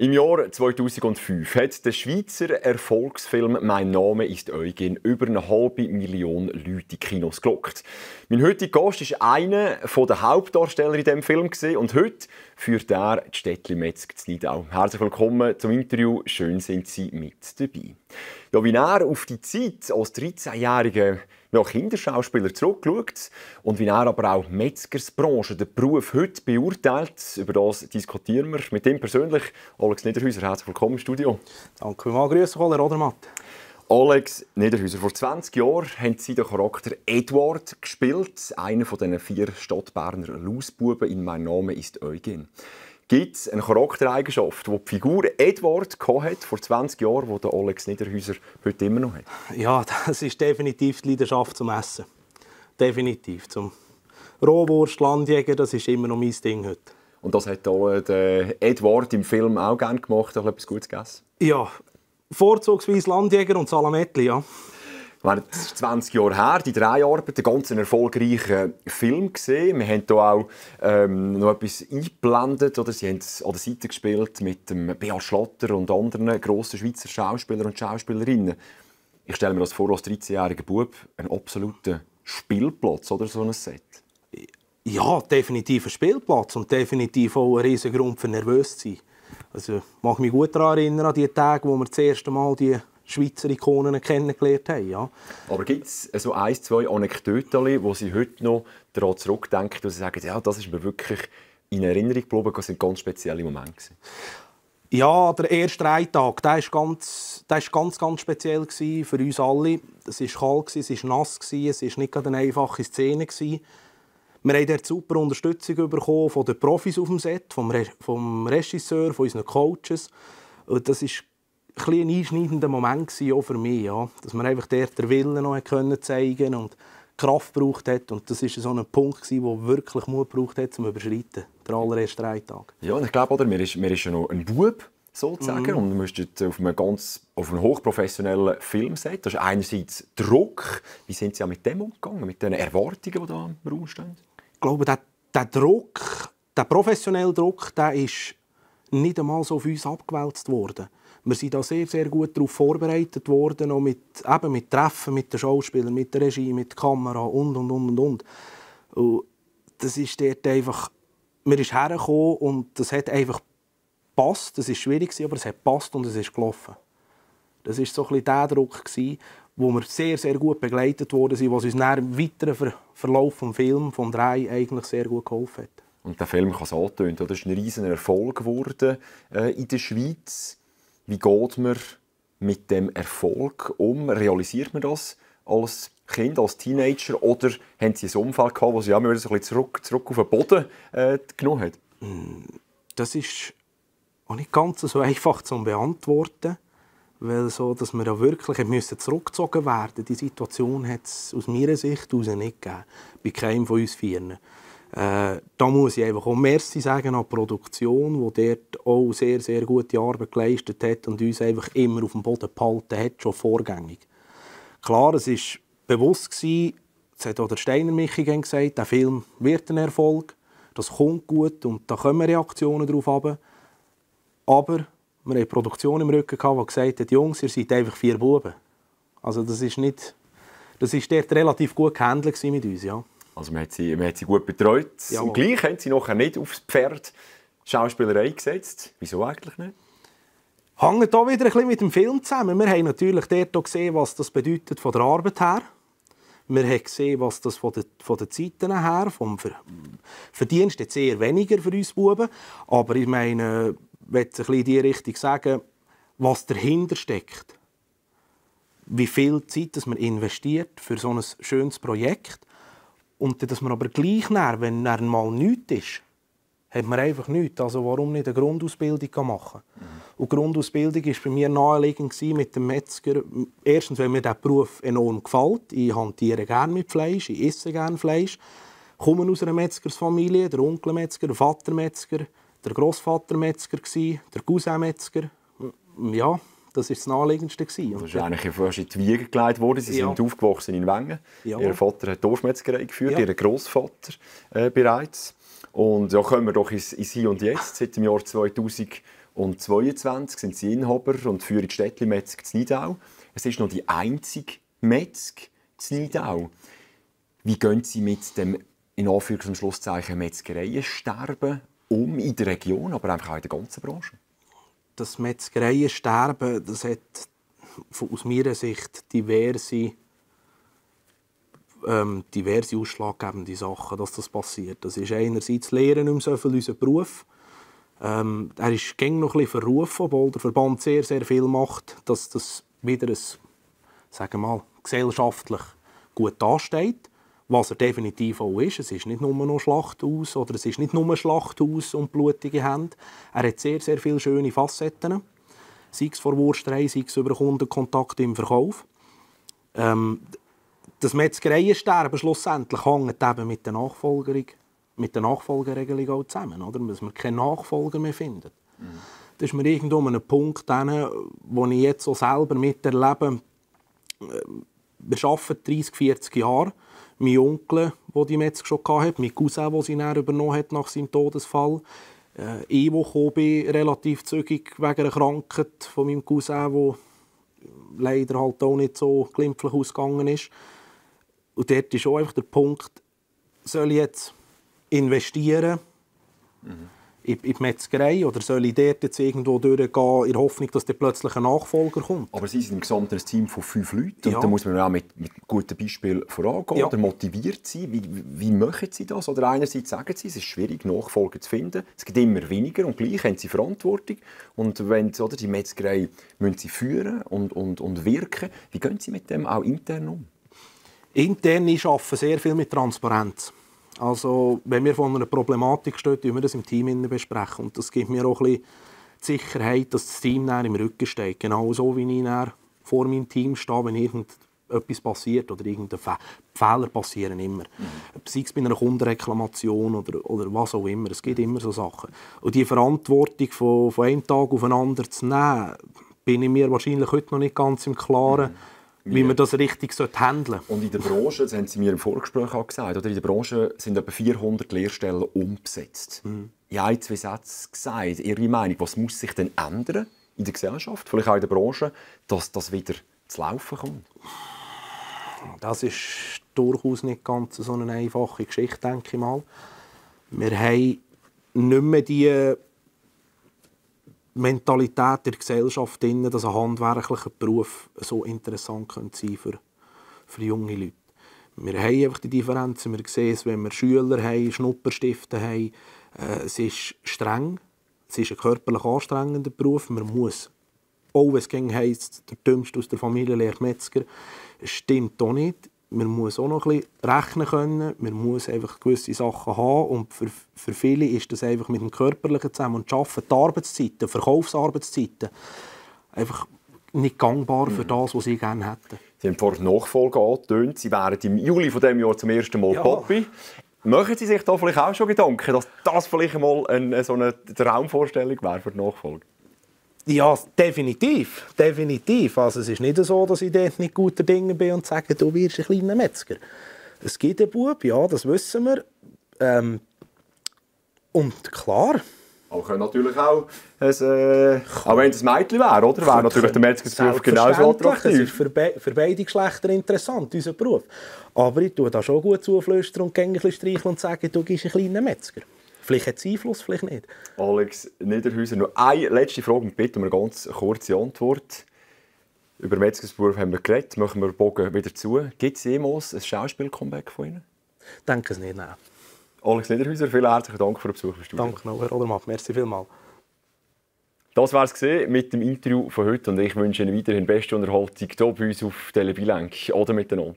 Im Jahr 2005 hat der Schweizer Erfolgsfilm «Mein Name ist Eugen» über eine halbe Million Leute in Kinos gelockt. Mein heutiger Gast ist einer der Hauptdarsteller in diesem Film und heute führt er die Städtli Metzg zu Nidau. Herzlich willkommen zum Interview. Schön sind Sie mit dabei. Ja, wie er auf die Zeit als 13-Jähriger ja, Kinderschauspieler zurückschaut und wie er aber auch Metzgersbranche, den Beruf heute beurteilt. Über das diskutieren wir mit ihm persönlich. Alex Niederhäuser, herzlich willkommen im Studio. Danke vielmals, grüße dich, Rodermatt. Alex Niederhäuser, vor 20 Jahren haben Sie den Charakter Edward gespielt, einer von den vier Stadtberner Lausbuben in «Mein Name ist Eugen» gibt es eine Charaktereigenschaft, die die Figur Edward hat, vor 20 Jahren, die Alex Niederhäuser heute immer noch hat? Ja, das ist definitiv die Leidenschaft zum Essen. Definitiv. Zum Rohwurst, Landjäger, das ist immer noch mein Ding heute. Und das hat der Edward im Film auch gerne gemacht, hat etwas Gutes gegessen? Ja, vorzugsweise Landjäger und Salametli, ja. Wir 20 Jahre her, die drei Arbeit, einen ganz erfolgreichen Film gesehen. Wir haben hier auch ähm, noch etwas eingeblendet, oder sie haben an der Seite gespielt mit dem Beat Schlatter und anderen grossen Schweizer Schauspielern und Schauspielerinnen. Ich stelle mir das vor, als 13-jähriger Bub, ein absoluter Spielplatz, oder so ein Set. Ja, definitiv ein Spielplatz und definitiv auch ein riesiger Grund für nervös zu sein. Also, ich mag mich gut daran erinnern, an die Tage, wo wir das erste Mal die Schweizer Ikonen kennengelernt haben. Ja. Aber gibt es so ein, zwei Anekdoten, wo Sie heute noch daran zurückdenken, wo Sie sagen, ja, das ist mir wirklich in Erinnerung geblieben, das sind ganz spezielle Momente? Ja, der erste Reitag, der war ganz, der ist ganz, ganz speziell für uns alle. Es war kalt, es war nass, es war nicht eine einfache Szene. Wir haben dort super Unterstützung bekommen von den Profis auf dem Set, vom, Re vom Regisseur, von unseren Coaches. Und das ist ein einschneidender Moment auch für mich, ja. dass man einfach dort den Willen noch können zeigen und Kraft braucht hat. Und das war so ein Punkt, der wirklich Mut braucht hat, zum Überschreiten. Der allererste drei Tage. Ja, und ich glaube, oder, mir, ist, mir ist ja noch ein Bub, sozusagen, mhm. und du müsstest auf einem ganz auf einem hochprofessionellen Filmset. Das ist einerseits Druck. Wie sind Sie mit dem umgegangen, mit den Erwartungen, die da im Raum stehen? Ich glaube, der, der Druck, der professionelle Druck, der ist nicht einmal so auf uns abgewälzt worden. Wir sind da sehr, sehr gut darauf vorbereitet worden, auch mit, eben mit Treffen mit den Schauspielern, mit der Regie, mit der Kamera und, und, und, und. und das ist dort einfach, man ist hergekommen und das hat einfach passt. Das ist schwierig, aber es hat passt und es ist gelaufen. Das war so ein bisschen der Druck, wo wir sehr, sehr gut begleitet worden sind, was uns nach dem weiteren Verlauf des Films, vom Drei, eigentlich sehr gut geholfen hat. Und der Film kann es antönen, das ist ein riesiger Erfolg geworden äh, in der Schweiz. Wie geht man mit dem Erfolg um? Realisiert man das als Kind, als Teenager? Oder haben Sie ein Umfeld gehabt, wo Sie so ein bisschen zurück, zurück auf den Boden äh, genommen haben? Mm, das ist auch nicht ganz so einfach zu beantworten. Weil so, dass wir ja wirklich müssen zurückgezogen werden Die Situation hat es aus meiner Sicht nicht gegeben. Bei keinem von uns Vieren. Äh, da muss ich einfach auch Merci sagen an die Produktion, die dort auch sehr, sehr gute Arbeit geleistet hat und uns einfach immer auf dem Boden behalten hat, schon vorgängig. Klar, es war bewusst, gewesen, das hat auch der Steiner Michi gesagt, der Film wird ein Erfolg, das kommt gut und da kommen Reaktionen darauf ab. Aber wir hatten Produktion im Rücken, die gesagt hat, Jungs, ihr seid einfach vier Buben. Also das ist nicht... Das war dort relativ gut gehandelt mit uns, ja. Also man hat sie, man hat sie gut betreut. Ja. Und gleich haben sie nachher nicht aufs Pferd Schauspielerei gesetzt. Wieso eigentlich nicht? Hängt hier wieder ein bisschen mit dem Film zusammen. Wir haben natürlich dort gesehen, was das bedeutet von der Arbeit her. Wir haben gesehen, was das von den, von den Zeiten her, vom Ver Verdienst jetzt eher weniger für uns Buben. Aber ich meine, ich will ein bisschen in die Richtung sagen, was dahinter steckt. Wie viel Zeit das man investiert für so ein schönes Projekt und dass man aber gleich nach, wenn er mal nichts ist, hat man einfach nichts. Also warum nicht eine Grundausbildung machen? Mhm. Und die Grundausbildung war bei mir naheliegend mit dem Metzger. Erstens, weil mir der Beruf enorm gefällt. Ich hantiere gerne mit Fleisch, ich esse gerne Fleisch. Ich komme aus einer Metzgersfamilie, der Onkel Metzger, der Vater Metzger, der Großvater Metzger, der Cousin Metzger. Ja, das war das Naheliegendste. Das ist eigentlich fast in die Wiege gelegt worden. Sie ja. sind aufgewachsen in Wengen. Ja. Ihr Vater hat Dorfmetzgerei geführt, ja. ihr Großvater äh, bereits. Und ja, kommen wir doch ins, ins Hier und Jetzt. Seit dem Jahr 2005 und 22 sind Sie Inhaber und führen die Städtli Metzg zu Nidau. Es ist noch die einzige Metzg zu Nidau. Wie gehen Sie mit dem in Anführungs- und Schlusszeichen Metzgereiensterben um in der Region, aber einfach auch in der ganzen Branche? Das Metzgereiensterben, das hat aus meiner Sicht diverse, ähm, diverse ausschlaggebende Sachen, dass das passiert. Das ist einerseits Lehren nicht so viel unser Beruf. Ähm, er ist gäng noch ein bisschen verrufen, obwohl der Verband sehr, sehr viel macht, dass das wieder ein, sagen wir mal, gesellschaftlich gut dasteht was er definitiv auch ist. Es ist nicht nur noch Schlachthaus oder es ist nicht nur Schlachthaus und blutige Hände. Er hat sehr, sehr viele schöne Facetten. Sei es vor Wursterei, sei es über Kundenkontakt im Verkauf. Ähm, das Metzgereiensterben schlussendlich hängt eben mit der Nachfolgerung, mit der Nachfolgeregelung auch zusammen, oder? dass man keinen Nachfolger mehr findet. Mhm. Das ist mir irgendwo an einem Punkt, wo ich jetzt so selber miterlebe, äh, wir arbeiten 30, 40 Jahre mein Onkel, der die Metzger schon hatte, mein Cousin, der sie dann übernommen hat nach seinem Todesfall. Äh, ich, wo bin, relativ zügig wegen einer Krankheit von meinem Cousin, der leider halt auch nicht so glimpflich ausgegangen ist. Und dort ist auch einfach der Punkt, soll ich jetzt investieren? Mhm in die Metzgerei oder soll ich dort jetzt irgendwo durchgehen in der Hoffnung, dass dann plötzlich ein Nachfolger kommt? Aber Sie sind im Gesamten ein Team von fünf Leuten ja. und da muss man auch mit, mit guten Beispielen vorangehen ja. oder motiviert sein. Wie, wie machen Sie das? Oder einerseits sagen Sie, es ist schwierig, Nachfolger zu finden. Es gibt immer weniger und gleich haben Sie Verantwortung. Und wenn oder, die Metzgerei müssen Sie führen und, und, und wirken. Wie gehen Sie mit dem auch intern um? Intern arbeiten sehr viel mit Transparenz. Also, wenn wir von einer Problematik stehen, besprechen wir das im Team besprechen. Und das gibt mir auch ein bisschen die Sicherheit, dass das Team im Rücken steht. Genau so, wie ich vor meinem Team stehe, wenn irgendetwas passiert oder irgendein Fe Fehler passieren immer. Mhm. Sei es bei einer Kundenreklamation oder, oder was auch immer. Es gibt immer so Sachen. Und die Verantwortung von, von einem Tag auf den anderen zu nehmen, bin ich mir wahrscheinlich heute noch nicht ganz im Klaren. Mhm wie man das richtig handeln sollte. Und in der Branche, das haben Sie mir im Vorgespräch auch gesagt, oder in der Branche sind etwa 400 Lehrstellen umgesetzt. Mhm. In ein, zwei Sätzen gesagt, Ihre Meinung, was muss sich denn ändern in der Gesellschaft, vielleicht auch in der Branche, dass das wieder zu laufen kommt? Das ist durchaus nicht ganz so eine einfache Geschichte, denke ich mal. Wir haben nicht mehr die Mentalität der Gesellschaft, drin, dass ein handwerklicher Beruf so interessant könnte für, für junge Leute. Wir haben einfach die Differenzen. Wir sehen es, wenn wir Schüler haben, Schnupperstifte haben. Äh, es ist streng. Es ist ein körperlich anstrengender Beruf. Man muss, auch wenn es heisst, der Dümmste aus der Familie lehrt Metzger, es stimmt auch nicht man muss auch noch ein bisschen rechnen können, man muss einfach gewisse Sachen haben und für, für viele ist das einfach mit dem Körperlichen zusammen und Arbeiten, die Arbeitszeiten, die Verkaufsarbeitszeiten, einfach nicht gangbar für mhm. das, was sie gerne hätten. Sie haben vor Nachfolge angetönt, Sie wären im Juli von diesem Jahr zum ersten Mal ja. Papi. Machen Sie sich da vielleicht auch schon Gedanken, dass das vielleicht mal eine, so eine Traumvorstellung wäre für die Nachfolge? Ja, definitiv. definitiv. Also, es ist nicht so, dass ich dort nicht guter Dinge bin und sage, du wirst ein kleiner Metzger. Es gibt einen Bub, ja, das wissen wir. Ähm, und klar. Aber können natürlich auch, ein, äh, auch wenn es ein Mädchen wäre, oder? Wäre natürlich der Metzgersberuf genauso attraktiv. Es ist für, be für beide Geschlechter interessant, unser Beruf. Aber ich tue da schon gut zuflüstern und gängig streicheln und sage, du bist ein kleiner Metzger. Vielleicht hat es Einfluss, vielleicht nicht. Alex Niederhäuser, noch eine letzte Frage und bitte um eine ganz kurze Antwort. Über Metzgersberuf haben wir geredet, machen wir Bogen wieder zu. Gibt es jemals ein Schauspiel-Comeback von Ihnen? Denke es nicht, nein. Alex Niederhäuser, vielen herzlichen Dank für den Besuch. Danke noch, Herr Odermatt. Merci vielmals. Das war es mit dem Interview von heute und ich wünsche Ihnen weiterhin beste Unterhaltung hier bei uns auf Telebilenk oder miteinander.